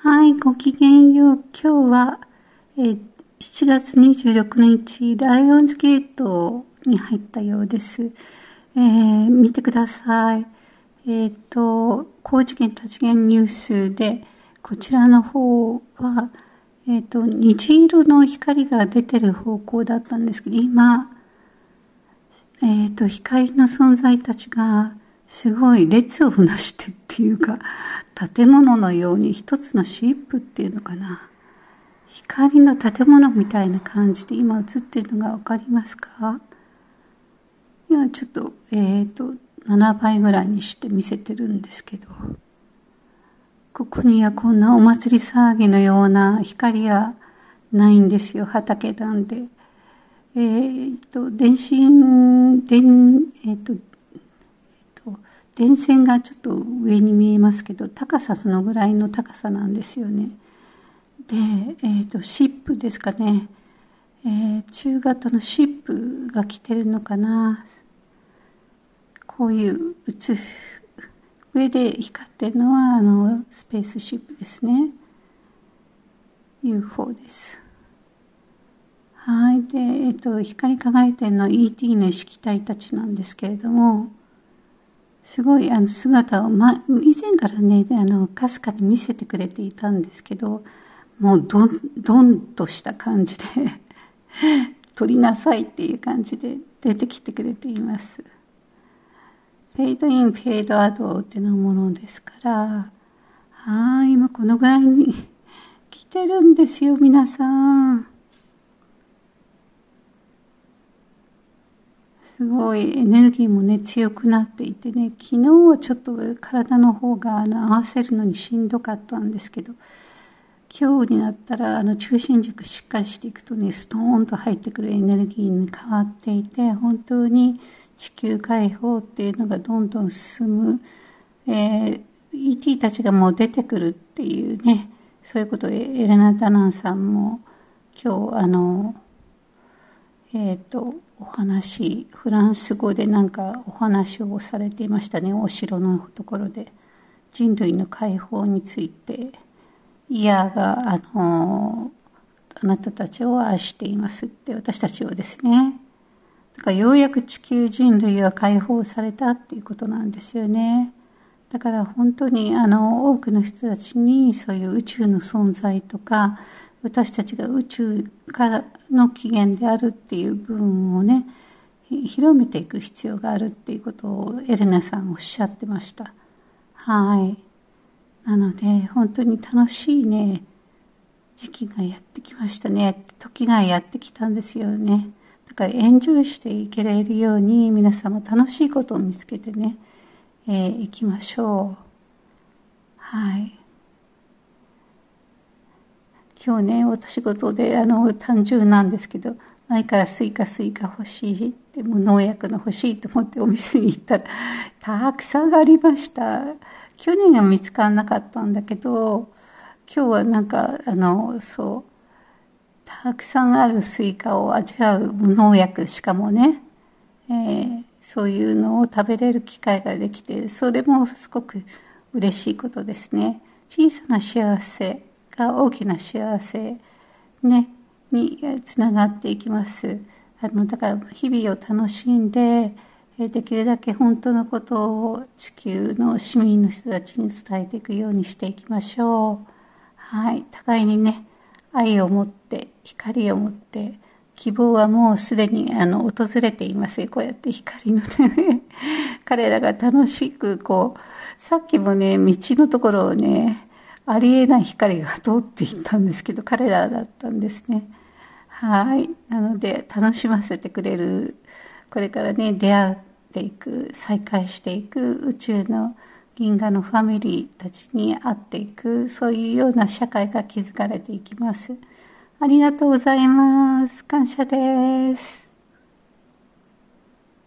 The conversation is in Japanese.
はい、ごきげんよう。今日は、えー、7月26日、ライオンズゲートに入ったようです。えー、見てください。えっ、ー、と、高知県立原ニュースで、こちらの方は、えっ、と、虹色の光が出てる方向だったんですけど、今、えっ、と、光の存在たちが、すごい列をなしてっていうか、建物のように一つのシープっていうのかな。光の建物みたいな感じで今映ってるのが分かりますか？いや、ちょっと、えっ、ー、と、7倍ぐらいにして見せてるんですけど、ここにはこんなお祭り騒ぎのような光はないんですよ、畑なんで。えっ、ー、と、電信、電、えっ、ー、と、電線がちょっと上に見えますけど高さそのぐらいの高さなんですよね。で、えーと、シップですかね、えー、中型のシップが来てるのかな。こういううつ上で光ってるのはあのスペースシップですね。UFO です。はい。で、えーと、光り輝いてるの ET の意識体たちなんですけれどもすごいあの姿を、ま、以前からねあのかすかに見せてくれていたんですけどもうどんどんとした感じで 撮りなさいっていう感じで出てきてくれています。フェードインフェードアドってのものですからはい今このぐらいに来てるんですよ皆さん。すごいエネルギーもね強くなっていてね昨日はちょっと体の方があの合わせるのにしんどかったんですけど今日になったらあの中心軸しっかりしていくとねストーンと入ってくるエネルギーに変わっていて本当に地球解放っていうのがどんどん進む、えー、ET たちがもう出てくるっていうねそういうことをエレナ・ダナンさんも今日あのえっ、ー、とお話フランス語でなんかお話をされていましたねお城のところで。人類の解放について。イヤがあのあなたたちを愛していますって私たちをですね。だからようやく地球人類は解放されたっていうことなんですよね。だから本当にあの多くの人たちにそういう宇宙の存在とか私たちが宇宙からの起源であるっていう部分をね広めていく必要があるっていうことをエレナさんおっしゃってました。はい。なので本当に楽しいね時期がやってきましたね時がやってきたんですよね。だからエンジョイしていけれるように皆様楽しいことを見つけてね、えー、いきましょう。はい。今日ね私事であの単純なんですけど前からスイカスイカ欲しいって無農薬の欲しいと思ってお店に行ったら たくさんありました。去年は見つからなかったんだけど今日はなんかあのそうたくさんあるスイカを味わう無農薬しかもね、えー、そういうのを食べれる機会ができてそれもすごく嬉しいことですね。小さな幸せ。が大きな幸せ、ね、につながっていきます。あのだから日々を楽しんでできるだけ本当のことを地球の市民の人たちに伝えていくようにしていきましょう。はい、互いにね愛を持って光を持って希望はもうすでにあの訪れていますこうやって光のね 彼らが楽しくこうさっきもね道のところをねありえない光が通っていったんですけど彼らだったんですね。はい。なので楽しませてくれるこれからね出会っていく再会していく宇宙の銀河のファミリーたちに会っていくそういうような社会が築かれていきます。ありがとうございます。感謝です。